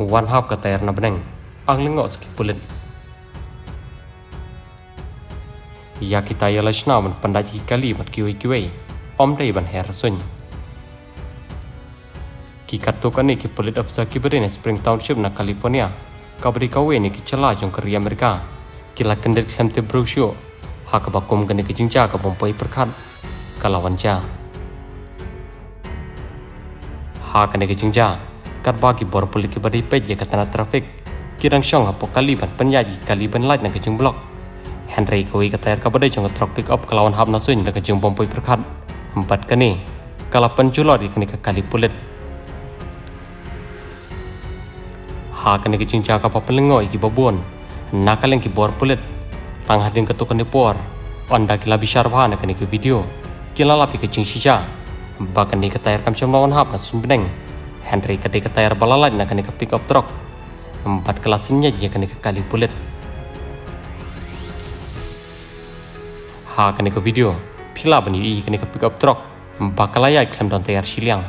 wan hap ka tayar na beneng ang lengok ski pulit ya kita ya lashna man pandai kali mat kiwi kiwi. Om dai ban her sun. Ki kato kani ki pulit officer ki berin spring township na california. Kabri kawe ni ki chala jong kari amerika. Ki la kendet khem te brosho hak ba kum gani ki jingja ka bompoi perkhat kalawan ja ha kani ki jingja kat ba ki bor pulit ki bari pej ka tana traffic kirang shong apo kaliban penyaji kaliban light na ki jing block Henry kawi kata ka badai jong truk pick up kalawan hab nasun da ka jing bompoi perkhat empat kani kala penjulo di ka kali pulit. Ha kani ki jing ka pa pelengo iki babon nakaleng ki bor pulit. Tang hading ka to kani por onda kila bishar bha na kani ki video. Kila lapi ki jing shisha ba kani ka tayar kam chom lawan hab nasun beneng Henry ka de ka tayar balalai na kani ka pick up truk empat kelasnya je kani ka kali pulit ha kani ka video. Pila bani i kani ka pick up truck bakalaya klem don tayar siliang.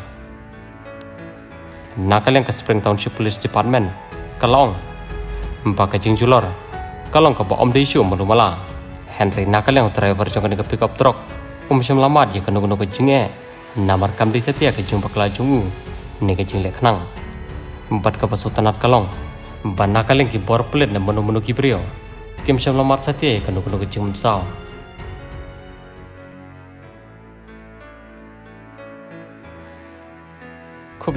Nakaleng ka spring township police department? Kalong baka jing julor. Kalong ka ba om de shu mala. Henry nakaleng driver jong kani ka pick up truck? Um sham lamat je kanu kanu ka jinge namar kam de setia ka jing bakla nega jing le Empat bat ka pasu kalong empat nakaling ki bor pelit dan menu-menu ki brio kim sham lomat mat satie kanu kanu nuk sao khub